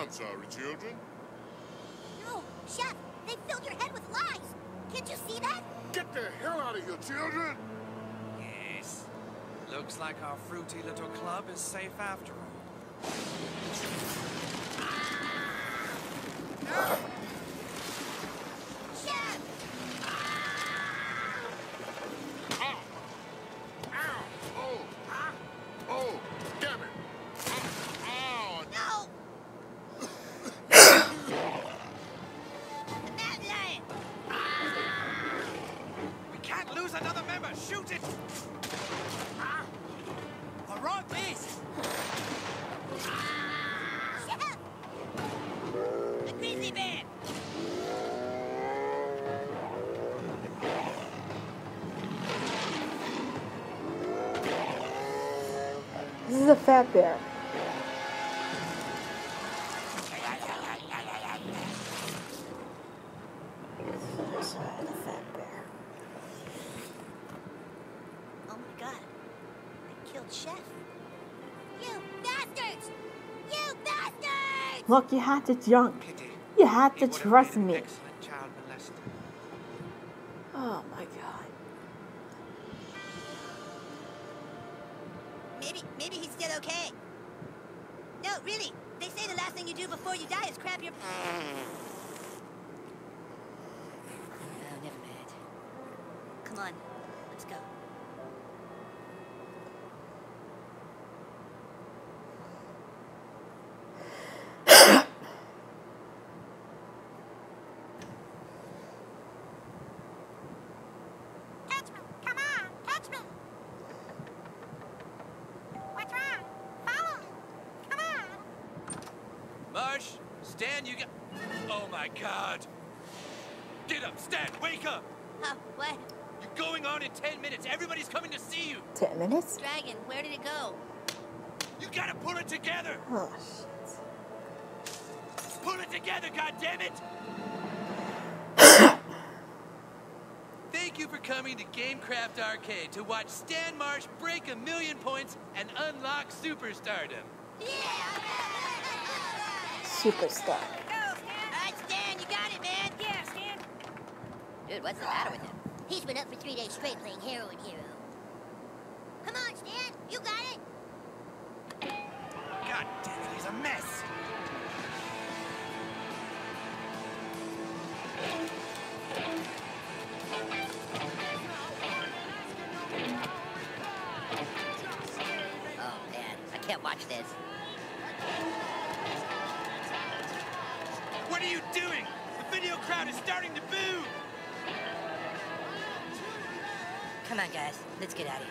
I'm sorry, children. No, Chef, they filled your head with lies. Can't you see that? Get the hell out of here, children! Yes. Looks like our fruity little club is safe after all. Chef! This is a fat bear. This is a fat bear. Oh my god. They killed Chef. You bastards! You bastards! Look, you had to jump. You had to trust me. Excellent child molester. Oh my god. Maybe, maybe he's still okay. No, really. They say the last thing you do before you die is crap your... Oh, never mind. Come on, let's go. Catch me! Come on! Catch me! What's wrong? Follow me! Come on! Marsh, Stan, you got. Oh my god! Get up, Stan, wake up! Huh, what? You're going on in 10 minutes. Everybody's coming to see you. Ten minutes? Dragon, where did it go? You gotta pull it together. Oh shit. Pull it together, goddammit! Thank you for coming to Gamecraft Arcade to watch Stan Marsh break a million points and unlock superstardom. Superstar. Alright, Stan, you got it, man. Yeah, Stan. Dude, what's the matter with him? He's been up for three days straight playing Heroin Hero. Come on, Stan. You got it. God damn it, he's a mess. Oh, man. I can't watch this. What are you doing? The video crowd is starting to boo. Come on, guys. Let's get out of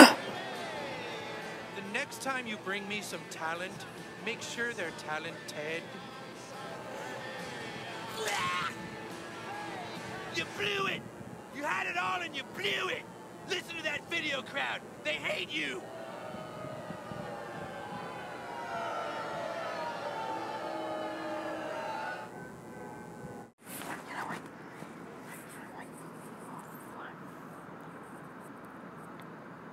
here. The next time you bring me some talent, make sure they're talented. You blew it! You had it all and you blew it! Listen to that video crowd! They hate you!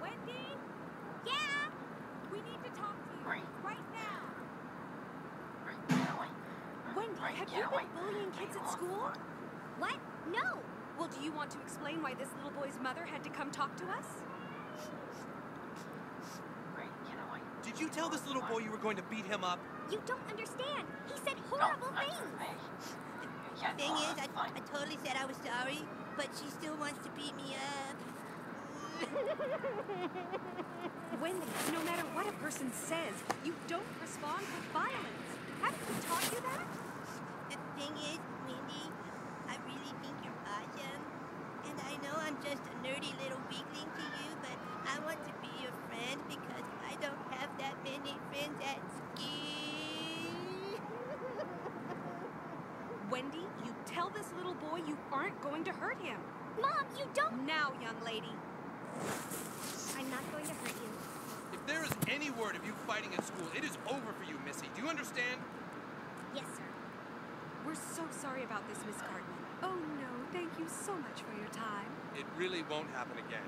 Wendy? Yeah? We need to talk to you right now. Wendy, have you been bullying kids at school? What? No. Well, do you want to explain why this little boy's mother had to come talk to us? Did you tell this little boy you were going to beat him up? You don't understand. He said horrible things. The thing is, I, I totally said I was sorry, but she still wants to beat me up. Wendy, no matter what a person says, you don't respond with violence. Haven't we taught you that? The thing is, Wendy, I really think you're awesome. And I know I'm just a nerdy little weakling to you, but I want to be your friend because I don't have that many friends at ski. Wendy, you tell this little boy you aren't going to hurt him. Mom, you don't. Now, young lady. I'm not going to hurt you. If there is any word of you fighting at school, it is over for you, Missy. Do you understand? Yes, sir. We're so sorry about this, Miss Cartman. Oh no, thank you so much for your time. It really won't happen again.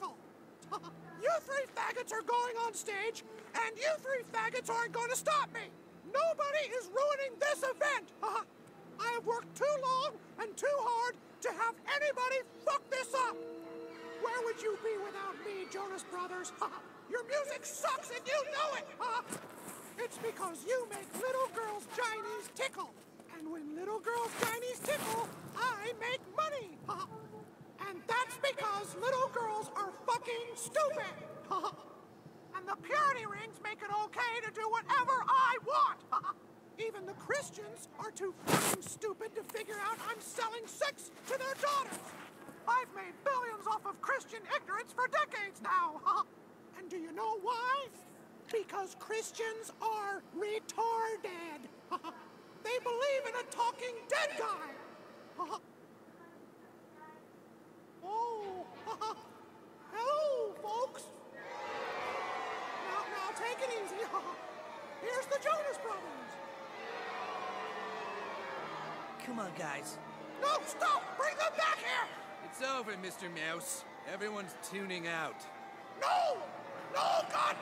You three faggots are going on stage, and you three faggots aren't going to stop me. Nobody is ruining this event. I have worked too long and too hard to have anybody fuck this up. Where would you be without me, Jonas Brothers? Your music sucks and you know it. It's because you make little girls' Chinese tickle. And when little girls' Chinese tickle, I make money. And that's because little girls are fucking stupid. and the purity rings make it okay to do whatever I want. Even the Christians are too fucking stupid to figure out I'm selling sex to their daughters. I've made billions off of Christian ignorance for decades now. and do you know why? Because Christians are retarded. they believe in a talking dead guy. oh, hello, folks. Now, now, take it easy. Here's the Jonas Brothers. Come on, guys. No, stop! Bring them back here! It's over, Mr. Mouse. Everyone's tuning out. No! No, God!